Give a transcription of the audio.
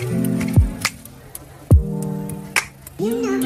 You know.